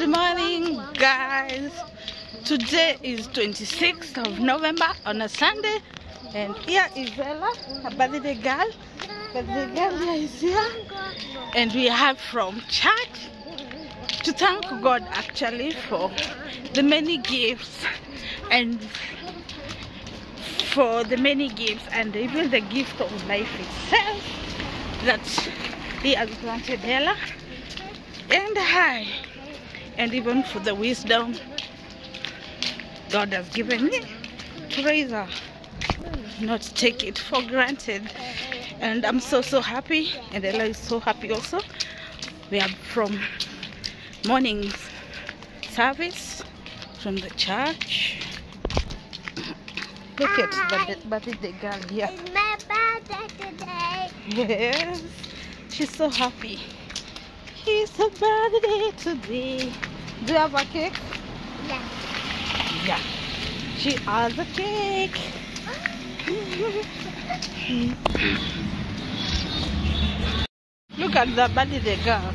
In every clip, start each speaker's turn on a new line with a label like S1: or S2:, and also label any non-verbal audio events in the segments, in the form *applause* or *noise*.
S1: Good morning, guys. Today is 26th of November on a Sunday, and here is Ella, a birthday girl. Birthday girl is here, and we have from church to thank God actually for the many gifts and for the many gifts and even the gift of life itself that He has granted Ella and I, and even for the wisdom God has given me to raise her, not take it for granted. And I'm so so happy, and Ella is so happy also. We are from morning service from the church. Look at the birthday girl here.
S2: It's my birthday today.
S1: Yes, she's so happy. It's her birthday today. Do you have a cake?
S2: Yeah.
S1: Yeah. She has a cake. *laughs* Look at the birthday girl.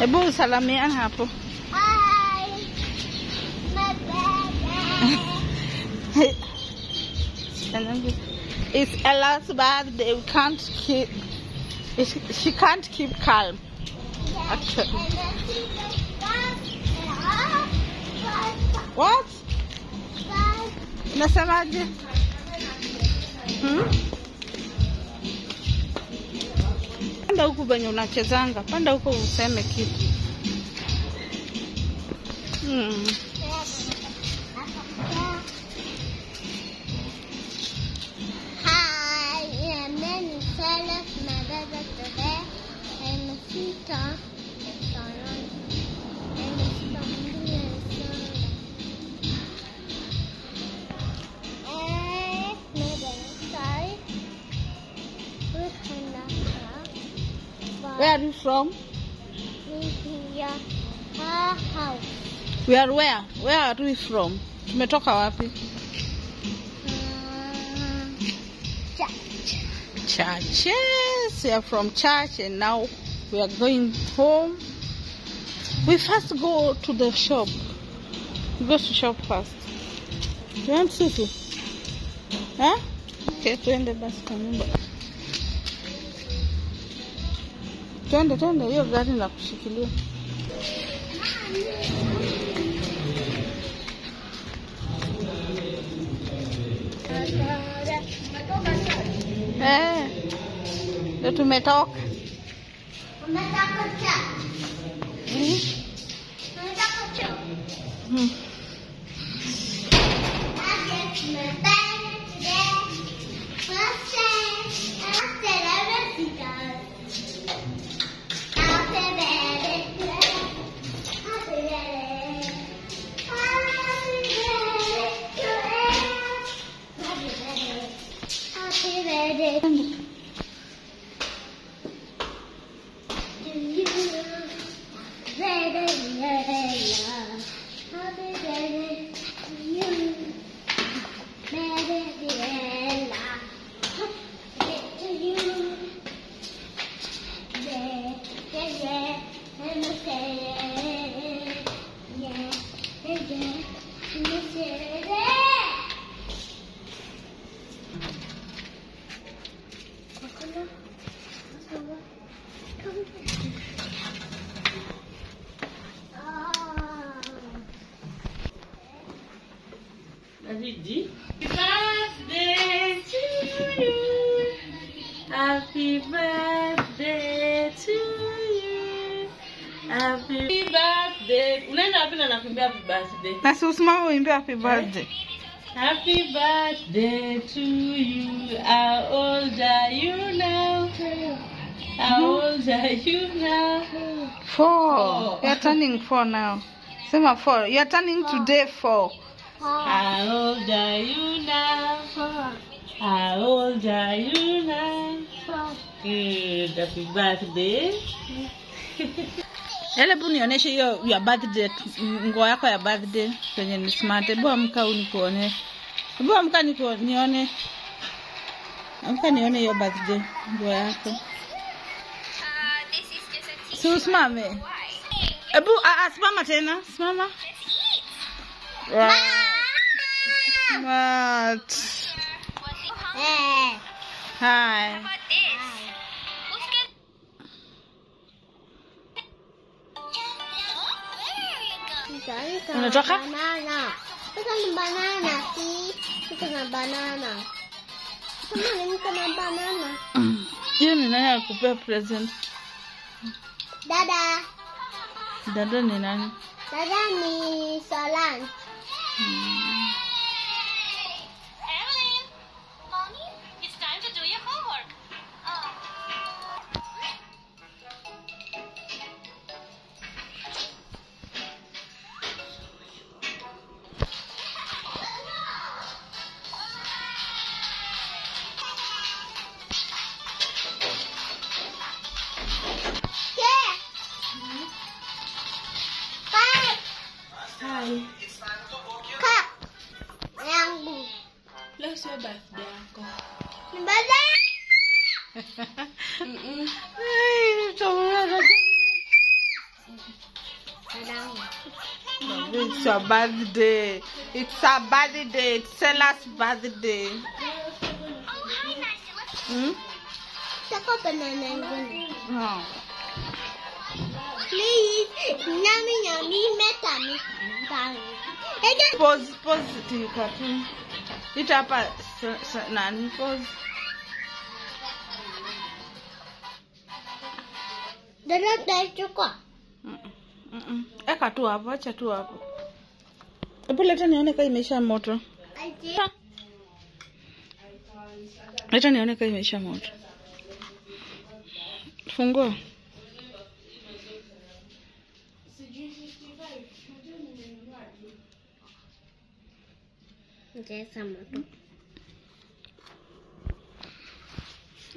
S1: Hebu salamiana hapo.
S2: Hi. My birthday. *laughs*
S1: It's Ella's birthday. We can't keep. She can't keep calm. Actually. What? Unasemaje? Hmm? Panda huku venye unachezanga, panda huko useme kitu. Hmm.
S2: Sister. It's alright. I'm a stumbling And maybe sorry. We're
S1: Where are you from?
S2: here. Our house.
S1: We are where? Where are we from? Tumetoka wapi?
S2: Uh, church.
S1: Church. Yes, we are from church and now we are going home. We first go to the shop. We go to shop first. You want susu? Huh? Okay, tuende basi kwa nyumba. Twende, twende, hiyo gari la kushikilia. Eh, ndio tumetoka. Hmm.
S2: Happy birthday to you.
S1: Happy birthday to you. Happy birthday. Unaenda wapi na nakuimbia happy birthday? Na si usimame uimbe happy birthday.
S3: Happy birthday to you. How old are you now? How mhm. old are you now?
S1: Four.
S3: Four.
S1: You're turning four now. Sema four. You're turning today four.
S3: How old are you now? How old are you now? Good. Happy birthday. *laughs*
S1: Hebu nionyeshe hiyo ya birthday, nguo yako ya birthday kwenye ni smart. Hebu amka unikuone. Hebu amka nione. Amka nione hiyo birthday nguo yako. Si usimame. Ebu ah, ah, simama tena. Simama. Wow. What?
S2: Eh.
S1: Hi. Unatoka?
S2: Banana. Ito na banana, see? Ito na banana. Kama niko na banana.
S1: Hiyo ni nani akupea present?
S2: Dada.
S1: Dada ni nani?
S2: Dada ni Solan.
S4: Evelyn,
S2: Ni bada.
S3: Mm-mm.
S1: Hey, utaona
S2: Dadangu.
S1: It's your birthday. It's a birthday. It's Stella's birthday. Hmm?
S2: Saka banana ingine.
S1: Oh.
S2: Please. Yummy, yummy, meta me. Ega.
S1: Pause, pause the cartoon. Ita hapa sa- sa- nani pause. Mm-mm. Eka tu hapo, acha tu hapo. Hebu leta nione kama imeisha moto.
S2: Aje.
S1: Leta nione kama imeisha moto. Fungua.
S2: Nitaweka moto.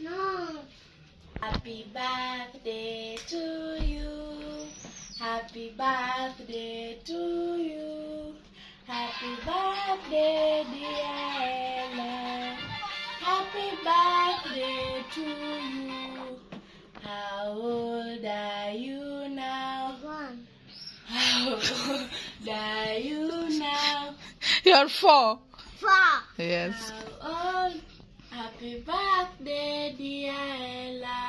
S2: No.
S3: Happy birthday to you. Happy birthday to you. Happy birthday, dear Ella. Happy birthday to you. How old are you now?
S2: One.
S3: How old are you now?
S1: You're four.
S2: Four.
S1: Yes.
S3: How old? Happy birthday, dear Ella.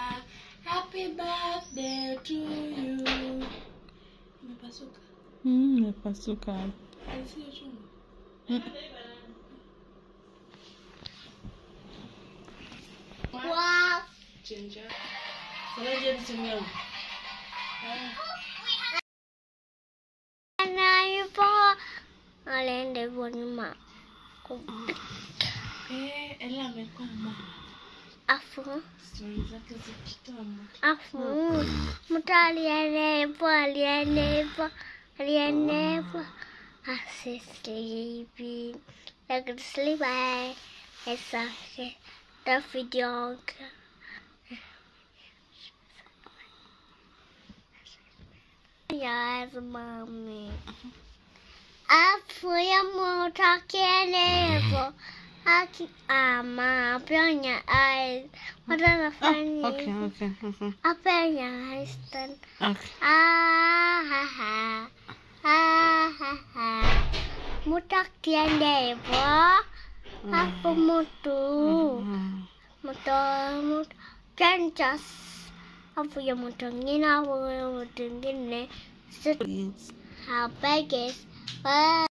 S3: Happy birthday to you. Umepasuka.
S1: Mm, imepasuka.
S3: Sio chungu.
S1: Mm.
S2: Wow.
S3: Chinja. Sasa je simu yangu?
S2: Anaipo. Alende bonima.
S3: Eh, Ella amekuwa mama.
S2: Afu.
S3: Stori zake za kitambo.
S2: Afu. Mtu mm. alienepo, alienepo, alienepo. Asi sleeping. Like to sleep I. It's okay. The video. Yes, mommy. Afu ya moto akielevo. Aki ama apenya eyes. What
S1: Ah,
S2: anafanya?
S1: okay, okay. mhm,
S2: Apenya eyes then.
S1: Okay.
S2: Ah ha ha. Ah ha ha. Moto akielevo. Afu moto.
S1: Mm.
S2: Moto moto. Changes. Afu ya moto ngine afu ya moto ngine. Sit
S1: Yes.
S2: how big is uh,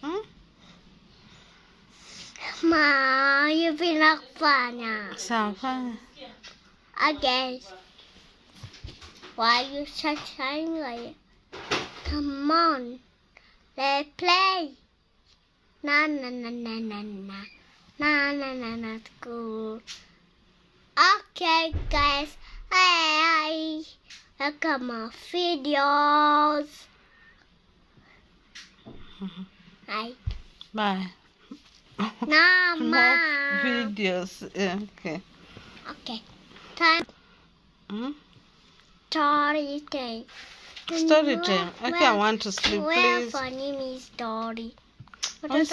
S1: Hmm?
S2: Ma, you feel like fun now.
S1: Sawa.
S2: I guess. Why you such angry? Come on. Let's play. Na na na na na na. Na na na na school. Okay guys. Hey, look at my videos. Hi.
S1: Bye. *laughs*
S2: Nah,
S1: More videos. Okay.
S2: Okay. Time
S1: Hmm?
S2: story time.
S1: Story time. Okay, I want to sleep, please.
S2: Where funny me story. What is